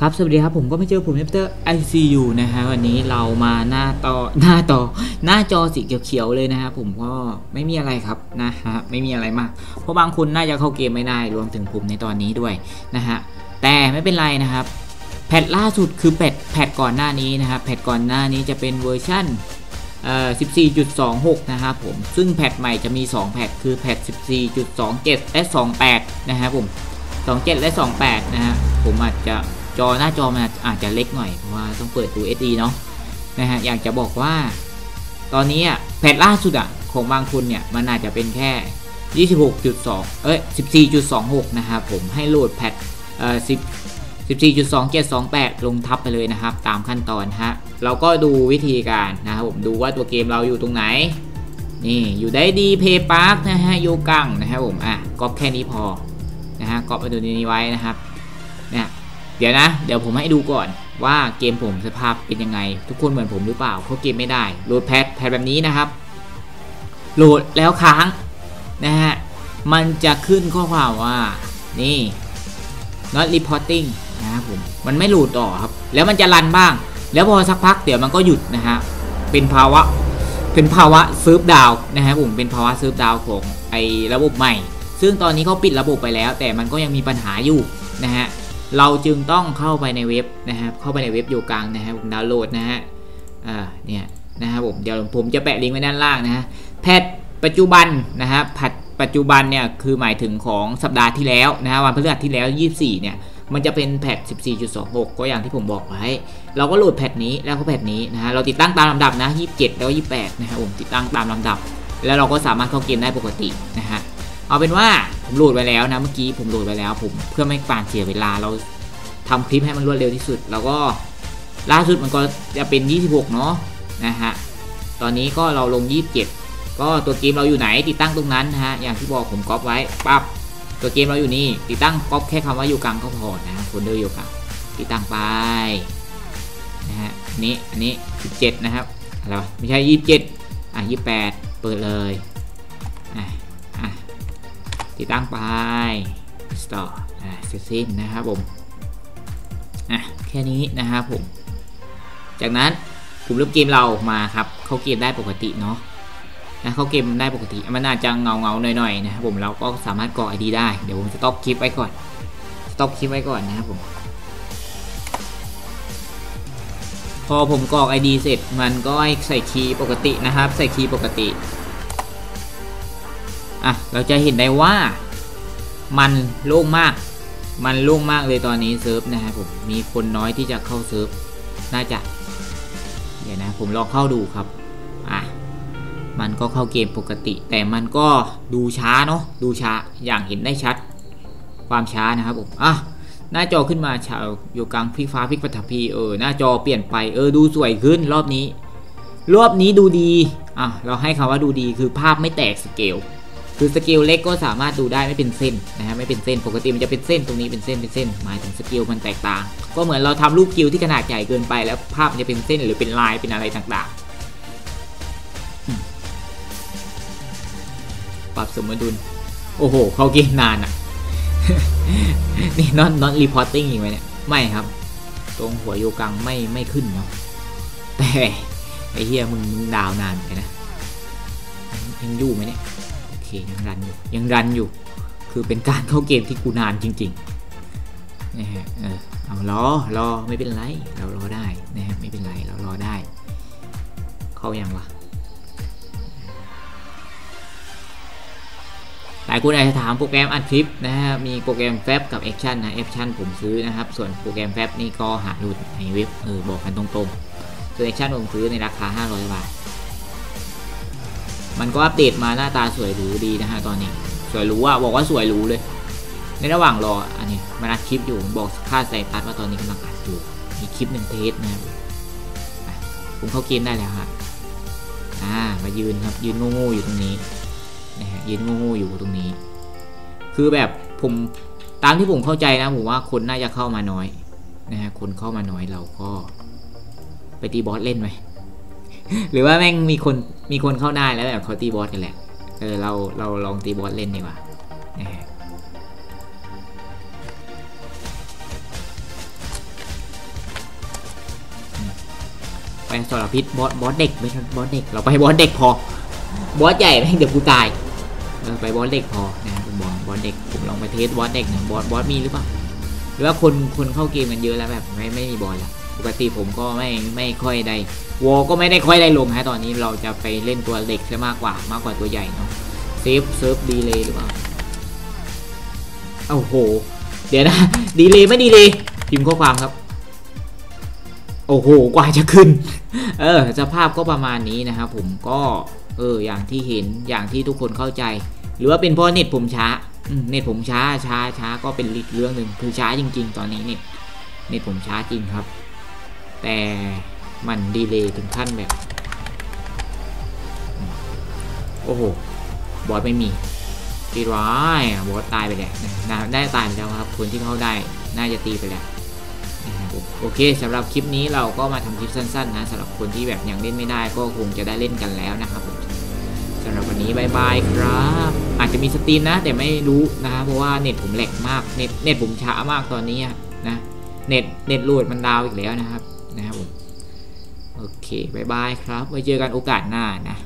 ครับ สวัสดีครับ ผมก็ไม่เจอผมเนปเตอร์ ICU นะฮะวันนี้เรามาหน้าต่อหน้าต่อหน้าจอสีเขียวๆเลยนะฮะผมก็ไม่มีอะไรครับนะฮะไม่มีอะไรมาก เพราะบางคนน่าจะเข้าเกมไม่ได้รวมถึงผมในตอนนี้ด้วยนะฮะแต่ไม่เป็นไรนะครับ patch ล่าสุดคือ patch patch ก่อนหน้านี้นะครับ patch ก่อนหน้านี้จะเป็นเวอร์ชั่นเอ่อ14.26 นะครับผม ซึ่ง patch ใหม่จะมี 2 patch คือ patch 14.27 และ 28 นะครับผม 27 และ 28 นะฮะผมอาจจะ จอหน้าจอมันอาจจะเล็กหน่อยเพราะว่าต้องเปิดตัว SD เนาะนะฮะอยากจะบอกว่า ตอนนี้อะแพทล่าสุดอะของบางคนเนี่ยมันอาจจะเป็นแค่ 26.2 เอ้ย 14.26 นะครับผมให้โหลดแพทเอ่อ10 14.2728 ลงทับไปเลยนะครับ ตามขั้นตอนฮะเราก็ดูวิธีการนะครับผมดูว่าตัวเกมเราอยู่ตรงไหน นี่อยู่ได้ดีเพย์พาร์คนะฮะโยกังนะครับผมอะก็แค่นี้พอนะฮะก็มาดูนี้ไว้นะครับเนี่ย เดี๋ยวนะ เดี๋ยวผมให้ดูก่อนว่าเกมผมสภาพเป็นยังไง ทุกคนเหมือนผมหรือเปล่าเขาเกมไม่ได้โหลดแพทแพทแบบนี้นะครับ โหลดแล้วค้างนะฮะมันจะขึ้นข้อความว่านี่ not reporting นะครับผมมันไม่โหลดต่อครับ แล้วมันจะรันบ้าง แล้วพอสักพักเดี๋ยวมันก็หยุดนะฮะเป็นภาวะเป็นภาวะเซิร์ฟดาวนะครับผมเป็นภาวะเซิร์ฟดาวของไอระบบใหม่ ซึ่งตอนนี้เขาปิดระบบไปแล้ว แต่มันก็ยังมีปัญหาอยู่นะฮะ เราจึงต้องเข้าไปในเว็บนะครับ เข้าไปในเว็บอยู่กลางนะฮะผมดาวน์โหลดนะฮะอ่าเนี่ยนะครับผมเดี๋ยวผมจะแปะลิงก์ไว้ด้านล่างนะฮะแพทปัจจุบันนะฮะผัดปัจจุบันเนี่ยคือหมายถึงของสัปดาห์ที่แล้วนะฮะวันพฤหัสที่แล้ว 24 เนี่ยมันจะเป็น patch 14.26 ก็อย่างที่ผมบอกไว้ เราก็โหลด patch นี้แล้วก็ patch นี้นะฮะเราติดตั้งตามลำดับนะ 27 แล้วก็28 นะครับผมติดตั้งตามลำดับ แล้วเราก็สามารถเข้าเกมได้ปกตินะฮะ เอาเป็นว่าผมโหลดไว้แล้วนะเมื่อกี้ผมโหลดไว้แล้ว ผมเพื่อไม่ปานเสียเวลาเราทำคลิปให้มันรวดเร็วที่สุด แล้วก็ล่าสุดมันก็จะเป็น 26 เนาะนะฮะตอนนี้ก็เราลง 27 ก็ตัวเกมเราอยู่ไหนติดตั้งตรงนั้นนะฮะอย่างที่บอกผมก๊อปไว้ปั๊บตัวเกมเราอยู่นี่ติดตั้งก๊อปแค่คำว่าอยู่กลางก็พอนะโฟลเดอร์อยู่กลางติดตั้งไปนะฮะอันนี้อันนี้ 17 นะครับอะไรวะไม่ใช่ 27 อะ 28 เปิดเลย ติดตั้งไป store อะเสร็จสิ้นนะครับผมอะแค่นี้นะครับผม จากนั้นผมเริ่มเกมเรามาครับเข้าเกมได้ปกติเนาะนะเข้าเกมได้ปกติมันอาจจะเงาเงาหน่อยๆนะครับผมเราก็สามารถกรอก ID ได้เดี๋ยวผมจะ stop คลิปไว้ก่อน stop คลิปไว้ก่อนนะครับผมพอผมกรอก ID เสร็จมันก็ใส่ key ปกตินะครับ ใส่ key ปกติ อะเราจะเห็นได้ว่ามันโล่งมาก มันโล่งมากเลยตอนนี้เซิร์ฟนะครับผมมีคนน้อยที่จะเข้าเซิร์ฟน่าจะเดี๋ยวนะผมลองเข้าดูครับอะมันก็เข้าเกมปกติ แต่มันก็ดูช้าเนาะดูช้าอย่างเห็นได้ชัด ความช้านะครับผมอะหน้าจอขึ้นมาชาวอยู่กลางพลิกฟ้าพลิกปัตพีเออหน้าจอเปลี่ยนไปเออดูสวยขึ้นรอบนี้ รอบนี้ดูดีอะเราให้คำว่าดูดีคือภาพไม่แตกสเกล คือสเกลเล็กก็สามารถดูได้ไม่เป็นเส้นนะฮะไม่เป็นเส้นปกติมันจะเป็นเส้นตรงนี้เป็นเส้นเป็นเส้นหมายถึงสเกลมันแตกต่าง ก็เหมือนเราทำรูปกิวที่ขนาดใหญ่เกินไปแล้วภาพมันจะเป็นเส้นหรือเป็นลายเป็นอะไรต่างๆ ปรับสมดุล โอ้โห เขาเกมนานอะ นี่ not not reporting อีกไหมเนี่ย ไม่ครับ ตรงหัวโยกังไม่ไม่ขึ้นเนาะแต่ไอเฮียมึงมึงดาวนานไปนะยังอยู่ไหมเนี่ย เคยังรันอยู่ยังรันอยู่ คือเป็นการเข้าเกมที่กูนานจริงๆนะฮะเออเอารอรอไม่เป็นไรเรารอได้นะฮะไม่เป็นไรเรารอได้ เข้ายังวะหลายคนอาจจะถามโปรแกรมอัดคลิปนะฮะ มีโปรแกรม Fraps กับ Action นะ Action ผมซื้อนะครับ ส่วนโปรแกรมแฟบนี่ก็หาดูในเว็บ เออ บอกกันตรงๆ ส่วน Action ผมซื้อในราคา 500 บาท มันก็อัปเดตมาหน้าตาสวยหรูดีนะฮะตอนนี้ สวยหรูอะบอกว่าสวยหรูเลย ในระหว่างรออันนี้มันอัดคลิปอยู่บอกค่าใส่ตัดว่าตอนนี้กำลังอัดอยู่มีคลิปหนึ่งเทสนะครับอะผมเข้าเกมได้แล้วฮะอ่ามายืนครับยืนโง่ๆอยู่ตรงนี้นะฮะยืนโง่ๆอยู่ตรงนี้ คือแบบผมตามที่ผมเข้าใจนะผมว่าคนน่าจะเข้ามาน้อยนะฮะคนเข้ามาน้อยเราก็ ไปตีบอสเล่นไหม หรือว่าแม่งมีคนมีคนเข้าได้แล้วแบบเขาตีบอสกันแหละ เออเราเราลองตีบอสเล่นดีกว่าไปสอรพิษบอสบอสเด็กไม่ใช่บอสเด็กเราไปบอสเด็กพอบอสใหญ่แม่งเดี๋ยวกูตายเออไปบอสเด็กพอนะผมบอกบอสเด็กผมลองไป test บอสเด็กนะบอสบอสมีหรือเปล่าหรือว่าคนคนเข้าเกมกันเยอะแล้วแบบไม่ไม่มีบอสแล้ว ปกติผมก็ไม่ไม่ค่อยได้วอก็ไม่ได้ค่อยได้ลงฮะตอนนี้เราจะไปเล่นตัวเด็กซะมากกว่ามากกว่าตัวใหญ่เนาะเซฟเซิร์ฟ delay หรือเปล่าโอ้โห เดี๋ยวนะ delay ไม่ delay พิมพ์ข้อความครับ โอ้โหกว่าจะขึ้น เออสภาพก็ประมาณนี้นะครับผมก็เอออย่างที่เห็นอย่างที่ทุกคนเข้าใจ หรือว่าเป็นเพราะเน็ตผมช้าเน็ตผมช้าช้าช้าก็เป็นอีกเรื่องหนึ่งคือช้าจริง ๆ ตอนนี้เน็ตเน็ตผมช้าจริงครับ แต่มันดีเลย์ถึงขั้นแบบ โอ้โห บอสไม่มีตีร้ายอะบอสตายไปแล้วนะได้ตายไปแล้วครับ คนที่เข้าได้น่าจะตีไปแล้วโอเคสำหรับคลิปนี้เราก็มาทำคลิปสั้นๆนะสำหรับคนที่แบบยังเล่นไม่ได้ก็คงจะได้เล่นกันแล้วนะครับผมสำหรับวันนี้บายบายครับ อาจจะมี stream นะ แต่ไม่รู้นะครับเพราะว่าเน็ตผมแหลกมากเน็ตเน็ตผมช้ามากตอนนี้นะเน็ตเน็ตโหลดมัน down อีกแล้วนะครับ นะครับผม โอเคบายบายครับ ไว้เจอกันโอกาสหน้านะ